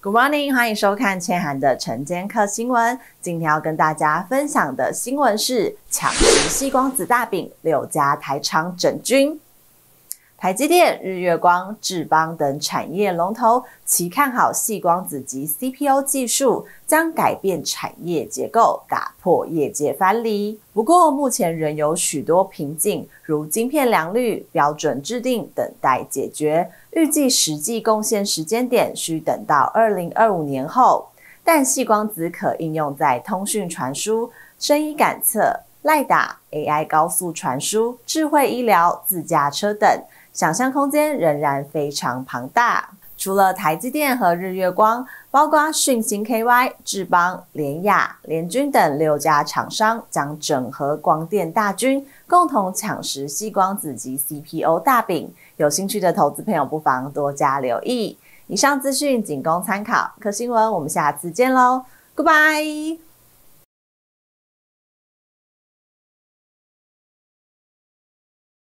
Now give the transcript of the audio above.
Good morning，欢迎收看千涵的晨间课新闻。今天要跟大家分享的新闻是抢食西光子大饼，六家台厂整军。台积电、日月光、智邦等产业龙头齐看好细光子及 CPO 技术，将改变产业结构，打破业界藩篱。不过，目前仍有许多瓶颈，如晶片良率、标准制定等待解决。预计实际贡献时间点需等到二零二五年后。但细光子可应用在通讯传输、声音感测、赖打、AI 高速传输、智慧医疗、自驾车等。想象空间仍然非常庞大。除了台积电和日月光，包括讯星 KY、智邦、联雅、联军等六家厂商将整合光电大军，共同抢食细光子及 CPO 大饼。有兴趣的投资朋友不妨多加留意。以上资讯仅供参考，可新闻我们下次见喽，Goodbye。